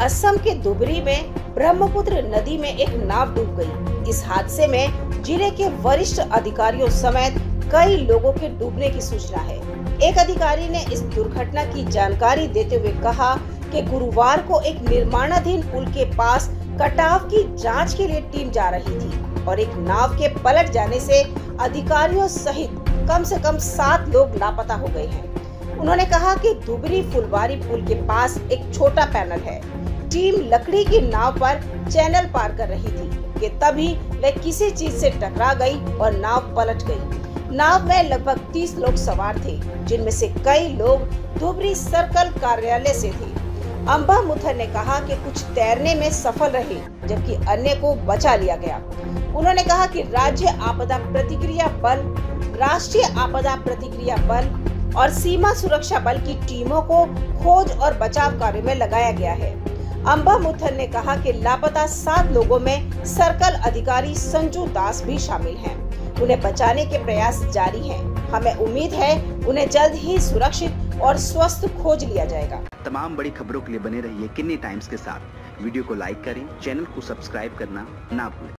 असम के दुबरी में ब्रह्मपुत्र नदी में एक नाव डूब गई। इस हादसे में ज़िले के वरिष्ठ अधिकारियों समेत कई लोगों के डूबने की सूचना है एक अधिकारी ने इस दुर्घटना की जानकारी देते हुए कहा कि गुरुवार को एक निर्माणाधीन पुल के पास कटाव की जाँच के लिए टीम जा रही थी और एक नाव के पलट जाने से अधिकारियों सहित कम से कम सात लोग लापता हो गए हैं उन्होंने कहा कि दुबरी फुलवारी पुल के पास एक छोटा पैनल है। टीम लकड़ी की नाव पर चैनल पार कर रही थी कि तभी वह किसी चीज़ से टकरा गई और नाव पलट गई। नाव में लगभग 30 लोग सवार थे, जिनमें से कई लोग धुबरी सर्कल कार्यालय से थे। अम्बा मुथर ने कहा कि कुछ तैरने में सफल रहे, जबकि अन्य को बचा लिया गया। उन्होंने कहा कि राज्य आपदा प्रतिक्रिया बल, राष्ट्रीय आपदा प्रतिक्रिया बल और सीमा सुरक्षा बल की टीमों को खोज और बचाव कार्य में लगाया गया है अम्बा मुथर ने कहा कि लापता सात लोगों में सर्कल अधिकारी संजू दास भी शामिल हैं। उन्हें बचाने के प्रयास जारी हैं। हमें उम्मीद है उन्हें जल्द ही सुरक्षित और स्वस्थ खोज लिया जाएगा तमाम बड़ी खबरों के लिए बने रहिए किन्नी टाइम्स के साथ वीडियो को लाइक करें, चैनल को सब्सक्राइब करना ना भूलें